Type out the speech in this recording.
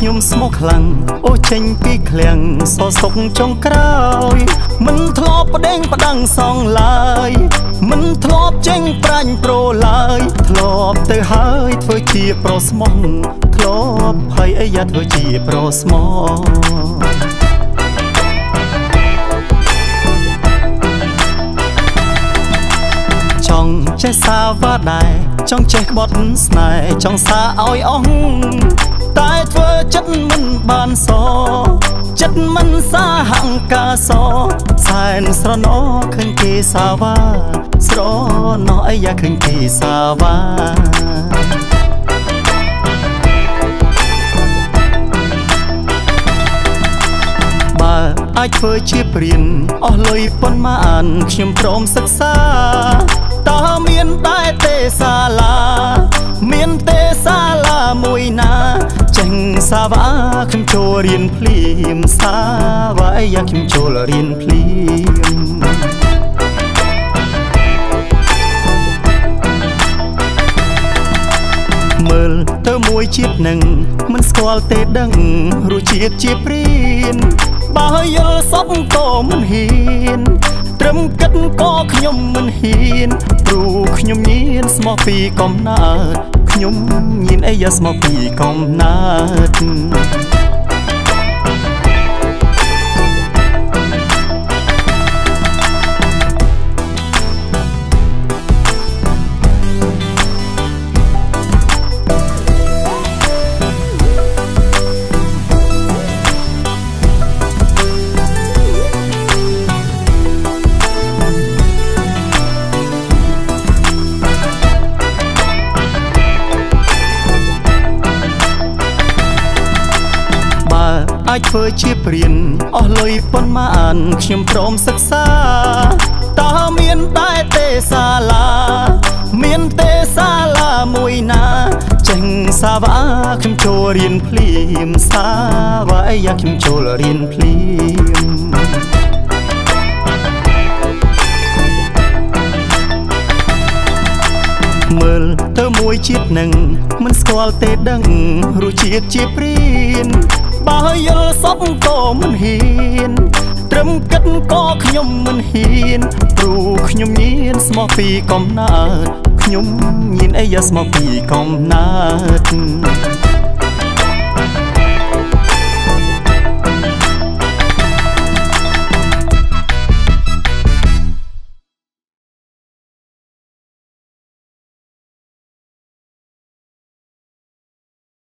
ងខ្ញុំស្មោះខ្លាំងអូចេញពីឃ្លាំងសសុកចុងក្រោយ មិនធ្លាប់ប្តេងប្តឹងសងឡើយ មិនធ្លាប់ចេញប្រាញ់ប្រឡើយ ធ្លាប់ទៅហើយធ្វើជាប្រុសស្មោះធ្លាប់ហើយអីយ៉ាធ្វើជាប្រុសស្មោះ ចង់ចេះសាវ៉ាដែរចង់ចេះក្បត់ស្នេហ៍ចង់សាឲ្យអស់តែធ្វើចិត្តមិនបានសចិត្តមិនសាហង្ការសសែនស្រណោឃើញគេសាវ៉ាស្រណោអីយ៉ាឃើញគេសាវ៉ាបើអាចធ្វើជាព្រានអស់លុយប៉ុន្មានខ្ញុំព្រមសិក្សា តើមានតែទេសាលា មានទេសាលាមួយណាចេញសាវ៉ាខ្ញុំចូលរៀនភ្លាមសាវ៉ាយ៉ាខ្ញុំចូលរៀនភ្លាមមើលទៅមួយជាតិនឹងមិនស្គាល់ទេដឹងរសជាតិជាព្រៀនបើយល់សពក៏មិនហ៊ានត្រឹម គិតក៏ខ្ញុំមិនហ៊ានព្រោះខ្ញុំញៀនស្មោះពីកំណើតខ្ញុំញៀនអីយ៉ាស្មោះពីកំណើត អាចធ្វើជាព្រានអស់លុយប៉ុន្មានខ្ញុំព្រមសិក្សាតើមានតែទេសាលា មានទេសាលាមួយណាចេញសាវ៉ាខ្ញុំចូលរៀនភ្លាមសាវ៉ាយ៉ាខ្ញុំចូលរៀនភ្លាមមើលទៅមួយជាតិនឹងមិនស្គាល់ទេដឹងរសជាតិជាព្រៀន បើយល់សពក៏មិនហ៊ាន ត្រឹមគិតក៏ខ្ញុំមិនហ៊ានព្រោះខ្ញុំញៀនស្មោះពីកំណើតខ្ញុំញៀនអីយ៉ាស្មោះពីកំណើត